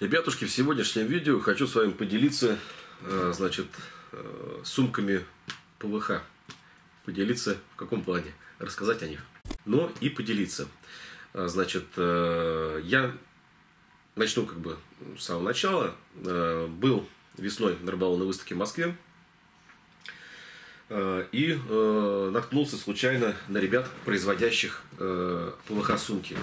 Ребятушки, в сегодняшнем видео хочу с вами поделиться, э, значит, э, сумками ПВХ. Поделиться в каком плане? Рассказать о них. Но и поделиться. Э, значит, я начну как бы с самого начала. Был весной на рыболовной выставке в Москве. И наткнулся случайно на ребят, производящих ПВХ-сумки.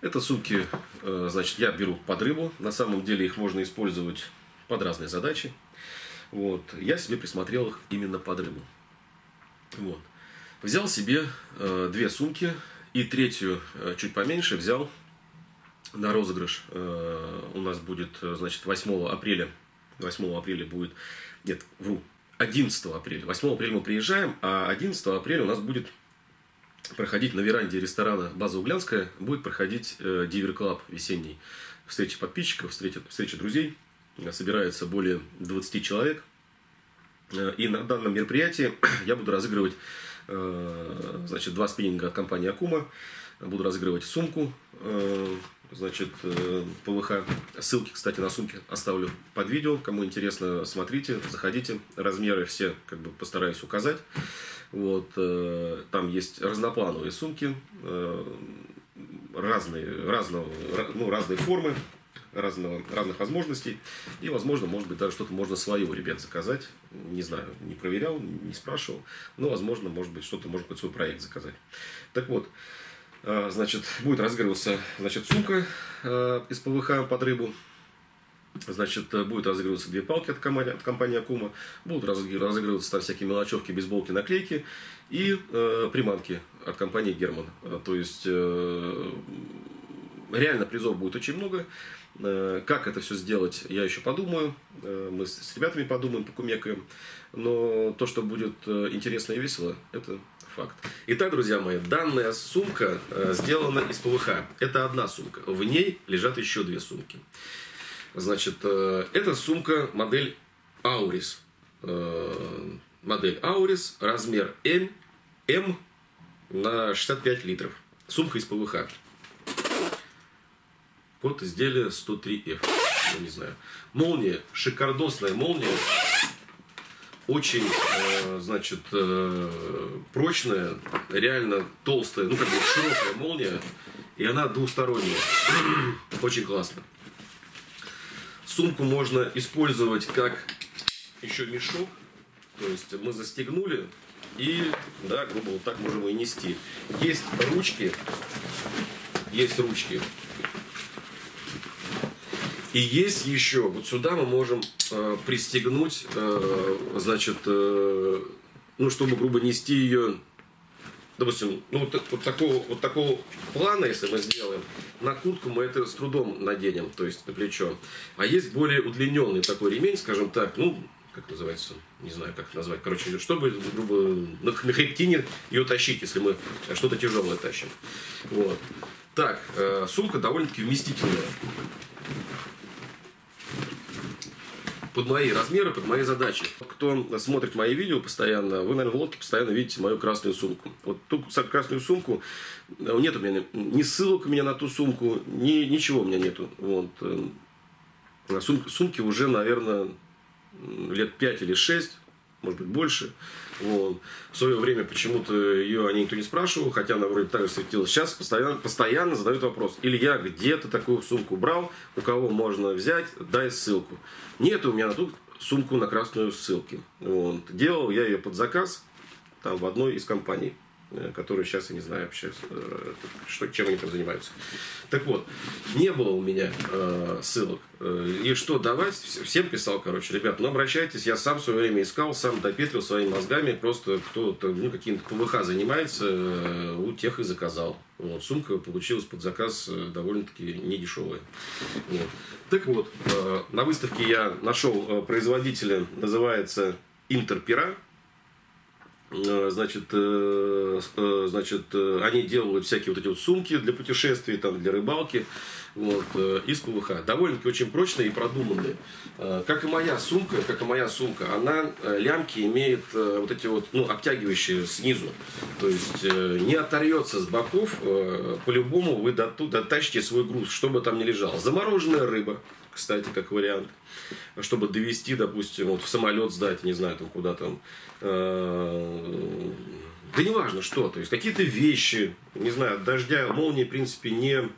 Это сумки, э, значит, я беру под рыбу. На самом деле их можно использовать под разные задачи. Вот. Я себе присмотрел их именно под рыбу. Вот. Взял себе э, две сумки и третью, э, чуть поменьше, взял на розыгрыш. Э, у нас будет, э, значит, 8 апреля. 8 апреля будет, нет, вру, 11 апреля. 8 апреля мы приезжаем, а 11 апреля у нас будет проходить на веранде ресторана «База Углянская», будет проходить э, Diver Club весенний. Встреча подписчиков, встреча, встреча друзей. Собирается более 20 человек. Э, и на данном мероприятии я буду разыгрывать э, значит, два спиннинга от компании Okuma. Буду разыгрывать сумку, значит, ПВХ. Ссылки, кстати, на сумки оставлю под видео. Кому интересно, смотрите, заходите. Размеры все как бы постараюсь указать. Вот, э, там есть разноплановые сумки, э, разные, разного, ну, разные формы, разного, разных возможностей. И, возможно, может быть, даже что-то можно свое у ребят заказать. Не знаю, не проверял, не спрашивал. Но, возможно, может быть, что-то, может быть, свой проект заказать. Так вот, э, значит, будет разыгрываться, значит, сумка из ПВХ под рыбу. Значит, э, будет разыгрываться две палки от компании, от компании Акума, будут разыгрываться там всякие мелочевки, бейсболки, наклейки и э, приманки от компании Герман. Э, то есть, э, реально призов будет очень много. Э, как это все сделать, я еще подумаю. Мы с ребятами подумаем, покумекаем. Но то, что будет интересно и весело, это факт. Итак, друзья мои, данная сумка сделана из ПВХ. Это одна сумка. В ней лежат еще две сумки. Значит, э, это сумка модель Auris. Э, модель Auris, размер M, M на 65 литров. Сумка из ПВХ. Код изделия 103F. Я не знаю. Молния, шикардосная молния. Очень, э, значит, прочная, реально толстая, ну как бы широкая молния. И она двусторонняя. Очень классно. Сумку можно использовать как еще мешок. То есть мы застегнули и, да, грубо вот так можем и нести. Есть ручки, есть ручки. И есть еще, вот сюда мы можем э, пристегнуть, э, значит, э, ну, чтобы, грубо, нести ее допустим, ну, вот, вот, такого, вот такого плана, если мы сделаем, на куртку мы это с трудом наденем, то есть на плечо. А есть более удлиненный такой ремень, скажем так, ну, как называется, не знаю, как назвать, короче, чтобы, грубо, на, на хребтине ее тащить, если мы что-то тяжелое тащим. Вот. Так, э, сумка довольно-таки вместительная под мои размеры, под мои задачи. Кто смотрит мои видео постоянно, вы, наверное, в лодке постоянно видите мою красную сумку. Вот ту красную сумку, э, нет у меня ни ссылок у меня на ту сумку, ни, ничего у меня нету. Вот. Э, сумки, уже, наверное, лет 5 или 6, может быть, больше. Вот. В свое время почему-то ее они никто не спрашивал, хотя она вроде так же светилась. Сейчас постоянно, постоянно задают вопрос. Илья, где ты такую сумку брал? У кого можно взять? Дай ссылку. Нет у меня на ту сумку на красную ссылки. Вот. Делал я ее под заказ там, в одной из компаний. Э, которые сейчас я не знаю вообще, э, что, чем они там занимаются. Так вот, не было у меня э, ссылок. Э, и что давать? Всем писал, короче, ребят, ну обращайтесь, я сам в свое время искал, сам допетрил своими мозгами, просто кто ну, каким-то ПВХ занимается, у тех и заказал. Вот, сумка получилась под заказ довольно-таки недешевая. Вот. Так вот, э, на выставке я нашел производителя, называется Интерпера. Э, значит, э, э, значит, они делают всякие вот эти вот сумки для путешествий, там, для рыбалки, вот, из ПВХ. Довольно-таки очень прочные и продуманные. Как и моя сумка, как и моя сумка, она лямки имеет вот эти вот, ну, обтягивающие снизу. То есть не оторвется с боков, по-любому вы дотащите свой груз, что бы там ни лежал. Замороженная рыба, кстати, как вариант, чтобы довести, допустим, вот в самолет сдать, не знаю, там куда там, э, да неважно что, то есть какие-то вещи, не знаю, дождя, молнии, в принципе, не,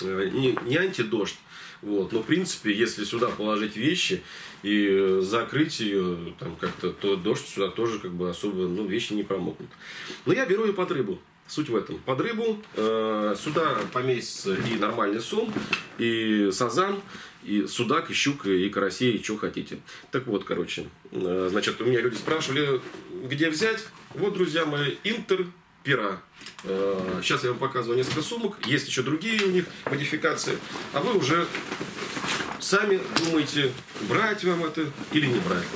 э, не, не антидождь, вот. Но, в принципе, если сюда положить вещи и закрыть ее там как-то, то дождь сюда тоже как бы особо, ну, вещи не промокнут. Но я беру ее под рыбу. Суть в этом. Под рыбу э, сюда поместится и нормальный сом, и сазан, и судак, и щука, и карасей, и что хотите. Так вот, короче, э, значит, у меня люди спрашивали, где взять. Вот, друзья мои, Интер пера. Э, сейчас я вам показываю несколько сумок. Есть еще другие у них модификации. А вы уже сами думаете, брать вам это или не брать.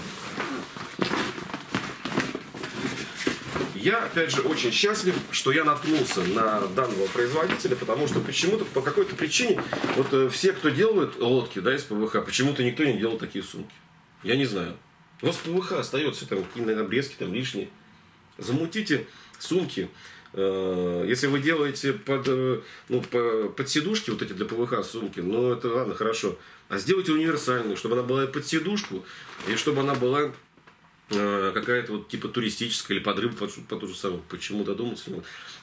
Я, опять же, очень счастлив, что я наткнулся на данного производителя, потому что почему-то, по какой-то причине, вот э, все, кто делают лодки да, из ПВХ, почему-то никто не делал такие сумки. Я не знаю. У вас ПВХ остается, там какие-то обрезки там лишние. Замутите сумки. Э, если вы делаете под, э, ну, под сидушки, вот эти для ПВХ сумки, ну это ладно, хорошо. А сделайте универсальную, чтобы она была под сидушку, и чтобы она была какая-то вот типа туристическая или подрыв по, по ту же самую. Почему додуматься?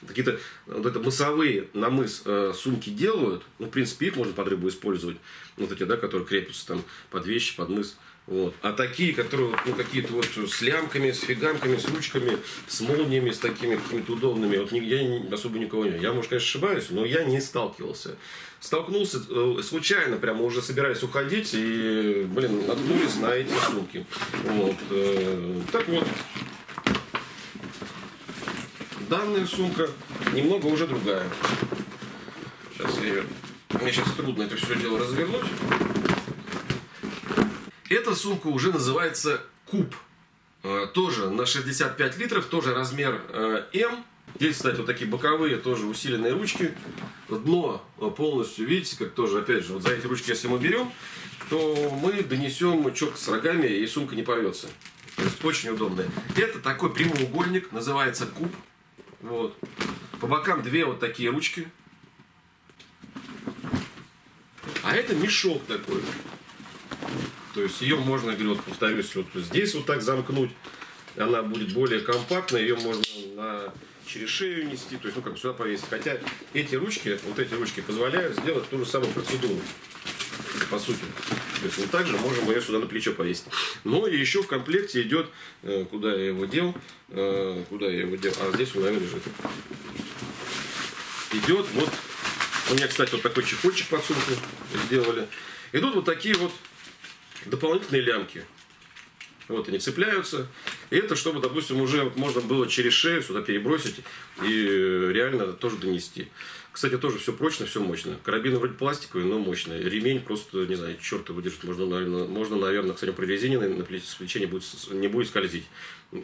Какие-то вот это мысовые на мыс э, сумки делают. Ну, в принципе, их можно под рыбу использовать. Вот эти, да, которые крепятся там под вещи, под мыс. Вот. А такие, которые ну, какие-то вот с лямками, с фигамками, с ручками, с молниями, с такими какими-то удобными, вот я особо никого не Я, может, конечно, ошибаюсь, но я не сталкивался. Столкнулся э, случайно, прямо уже собираясь уходить, и, блин, наткнулись на эти сумки. Вот. Э, так вот, данная сумка немного уже другая. Сейчас я ее... Мне сейчас трудно это все дело развернуть. Эта сумка уже называется куб. Э, тоже на 65 литров, тоже размер э, М. Здесь, кстати, вот такие боковые, тоже усиленные ручки. Дно э, полностью, видите, как тоже, опять же, вот за эти ручки, если мы берем, то мы донесем четко с рогами, и сумка не порвется. То есть очень удобная. Это такой прямоугольник, называется куб. Вот. По бокам две вот такие ручки. А это мешок такой. То есть ее можно, говорю, вот повторюсь, вот здесь вот так замкнуть. Она будет более компактная, ее можно на, через шею нести, то есть, ну, как бы сюда повесить. Хотя эти ручки, вот эти ручки позволяют сделать ту же самую процедуру, по сути. То есть, вот так же можем ее сюда на плечо повесить. Но и еще в комплекте идет, э, куда я его дел, э, куда я его дел, а здесь он, наверное, лежит. Идет вот, у меня, кстати, вот такой чехольчик под сумку сделали. Идут вот такие вот дополнительные лямки. Вот они цепляются. И это, чтобы, допустим, уже можно было через шею сюда перебросить и реально тоже донести. Кстати, тоже все прочно, все мощно. Карабин вроде пластиковый, но мощный. Ремень просто, не знаю, черт его держит. Можно, наверное, можно, наверное кстати, прорезиненный, на плече будет, не будет скользить.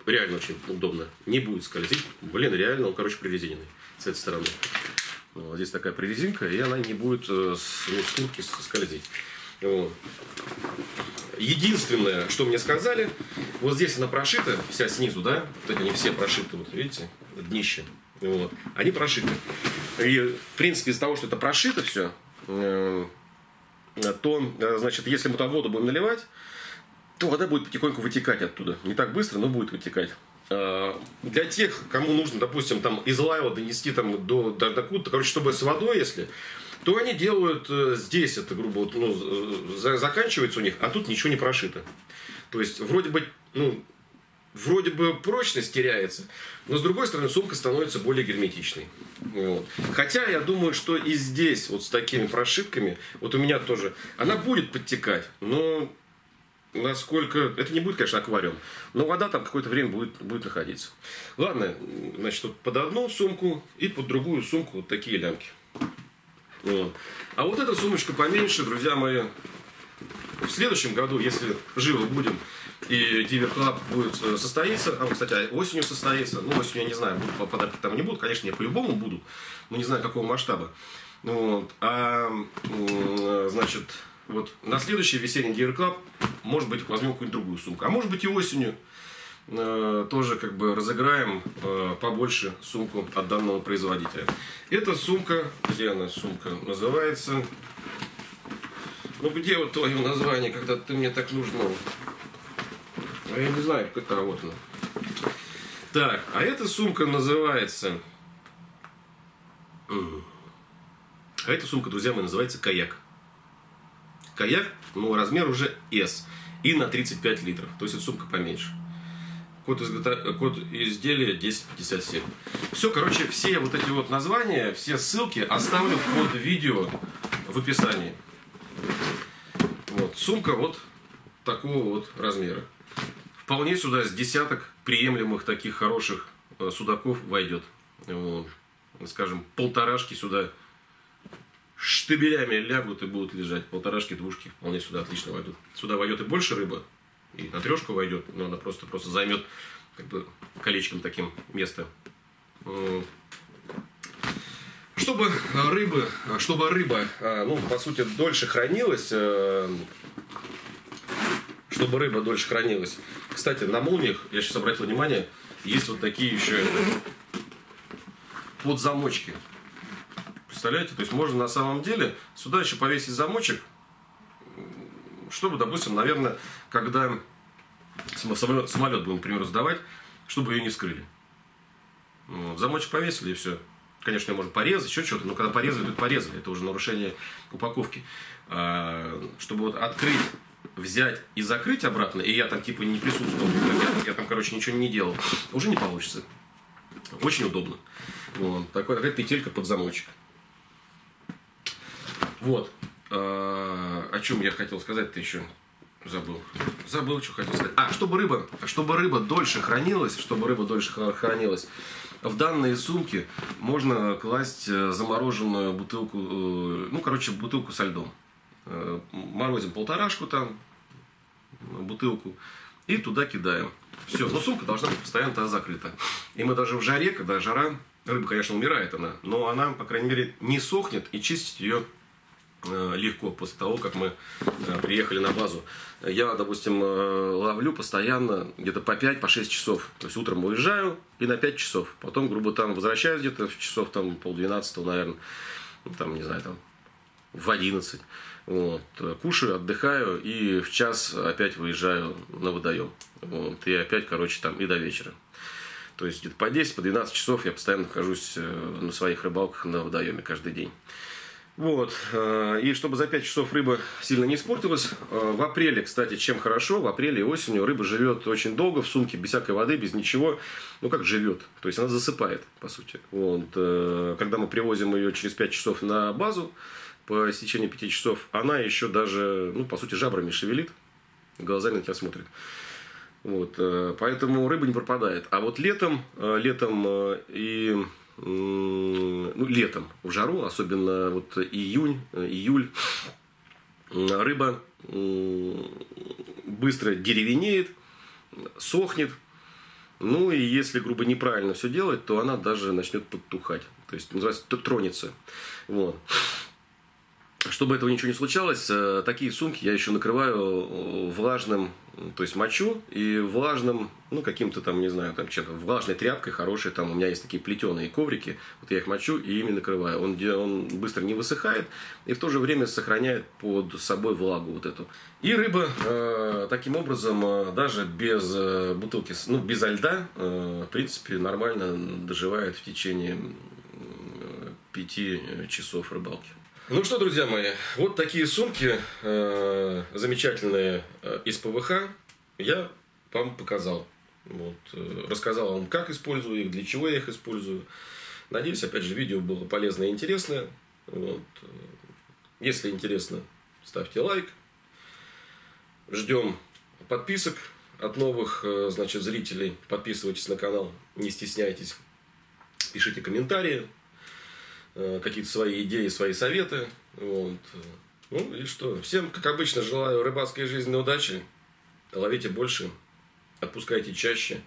Реально очень удобно. Не будет скользить. Блин, реально он, короче, прорезиненный с этой стороны. Вот здесь такая прорезинка, и она не будет э, с, ну, с скользить. Вот. Единственное, что мне сказали, вот здесь она прошита, вся снизу, да, вот эти они все прошиты, вот видите, днище, вот, они прошиты. И, в принципе, из-за того, что это прошито все, э, то, э, значит, если мы туда воду будем наливать, то вода будет потихоньку вытекать оттуда. Не так быстро, но будет вытекать. Э, для тех, кому нужно, допустим, там из лайва донести там до, до, до куда-то, короче, чтобы с водой, если, то они делают э, здесь, это грубо, ну, заканчивается у них, а тут ничего не прошито. То есть, вроде бы, ну, вроде бы прочность теряется, но с другой стороны сумка становится более герметичной. Вот. Хотя я думаю, что и здесь вот с такими прошивками, вот у меня тоже, она будет подтекать, но насколько... Это не будет, конечно, аквариум, но вода там какое-то время будет, будет находиться. Ладно, значит, вот под одну сумку и под другую сумку вот такие лямки. Вот. А вот эта сумочка поменьше, друзья мои, в следующем году, если живо будем, и Diver Club будет э, состоиться, а, кстати, осенью состоится, ну, осенью я не знаю, будут подарки там не будут, конечно, я по-любому буду, но не знаю, какого масштаба. Вот. А, значит, вот на следующий весенний Diver Club, может быть, возьмем какую-нибудь другую сумку, а может быть и осенью, Э, тоже как бы разыграем э, побольше сумку от данного производителя. Эта сумка, где она сумка называется? Ну где вот твое название, когда ты мне так нужно? А я не знаю, как это, вот оно. Так, а эта сумка называется... А эта сумка, друзья мои, называется каяк. Каяк, ну, размер уже S. И на 35 литров. То есть, это сумка поменьше. Код, изготов... Код изделия 1057. Все, короче, все вот эти вот названия, все ссылки оставлю под видео в описании. Вот. Сумка вот такого вот размера. Вполне сюда с десяток приемлемых таких хороших э, судаков войдет. Вот. Скажем, полторашки сюда штабелями лягут и будут лежать. Полторашки, двушки вполне сюда отлично войдут. Сюда войдет и больше рыбы, и на трешку войдет, но она просто, просто займет как бы колечком таким место. Чтобы рыбы, чтобы рыба, а, ну, по сути, дольше хранилась, э, чтобы рыба дольше хранилась. Кстати, на молниях, я сейчас обратил внимание, есть вот такие еще подзамочки. Представляете? То есть можно на самом деле сюда еще повесить замочек, чтобы, допустим, наверное, когда самолет, самолет будем, к примеру, сдавать, чтобы ее не скрыли. Вот, замочек повесили и все. Конечно, можно порезать, еще что-то, но когда порезали, то порезали. Это уже нарушение упаковки. А, чтобы вот открыть, взять и закрыть обратно, и я там типа не присутствовал, я, я там, короче, ничего не делал, уже не получится. Очень удобно. Вот, такой, такая петелька под замочек. Вот. А, о чем я хотел сказать-то еще? Забыл. Забыл, что хотел сказать. А, чтобы рыба, чтобы рыба дольше хранилась, чтобы рыба дольше хранилась, в данные сумки можно класть э, замороженную бутылку, э, ну, короче, бутылку со льдом. Э, морозим полторашку там, бутылку, и туда кидаем. Все, но сумка должна быть постоянно закрыта. И мы даже в жаре, когда жара, рыба, конечно, умирает она, но она, по крайней мере, не сохнет, и чистить ее легко после того, как мы э, приехали на базу. Я, допустим, э, ловлю постоянно где-то по 5-6 по часов. То есть утром уезжаю и на 5 часов. Потом, грубо там, возвращаюсь где-то в часов там полдвенадцатого, наверное. Ну, там, не знаю, там в 11. Вот. Кушаю, отдыхаю и в час опять выезжаю на водоем. Вот. И опять, короче, там и до вечера. То есть где-то по 10, по 12 часов я постоянно нахожусь на своих рыбалках на водоеме каждый день. Вот. Э, и чтобы за 5 часов рыба сильно не испортилась. Э, в апреле, кстати, чем хорошо, в апреле и осенью рыба живет очень долго в сумке, без всякой воды, без ничего. Ну, как живет. То есть она засыпает, по сути. Вот. Э, когда мы привозим ее через 5 часов на базу, по истечении 5 часов, она еще даже, ну, по сути, жабрами шевелит, глазами на тебя смотрит. Вот. Поэтому рыба не пропадает. А вот летом, летом и ну, летом, в жару, особенно вот июнь, июль, рыба быстро деревенеет, сохнет. Ну и если, грубо, неправильно все делать, то она даже начнет подтухать. То есть, называется, тронется. Вот. Чтобы этого ничего не случалось, э, такие сумки я еще накрываю э, влажным, то есть мочу и влажным, ну, каким-то там, не знаю, там, чем-то, влажной тряпкой хорошей, там, у меня есть такие плетеные коврики, вот я их мочу и ими накрываю. Он, он быстро не высыхает и в то же время сохраняет под собой влагу вот эту. И рыба э, таким образом, э, даже без э, бутылки, ну, без льда, э, в принципе, нормально доживает в течение э, пяти часов рыбалки. Ну что, друзья мои, вот такие сумки э, замечательные э, из ПВХ я вам показал. Вот, э, рассказал вам, как использую их, для чего я их использую. Надеюсь, опять же, видео было полезное и интересное. Вот. Э, если интересно, ставьте лайк. Ждем подписок от новых э, значит, зрителей. Подписывайтесь на канал, не стесняйтесь. Пишите комментарии. Э, какие-то свои идеи, свои советы. Вот. Ну и что? Всем, как обычно, желаю рыбацкой жизненной удачи. Ловите больше, отпускайте чаще.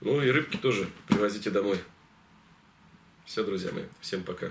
Ну и рыбки тоже привозите домой. Все, друзья мои. Всем пока.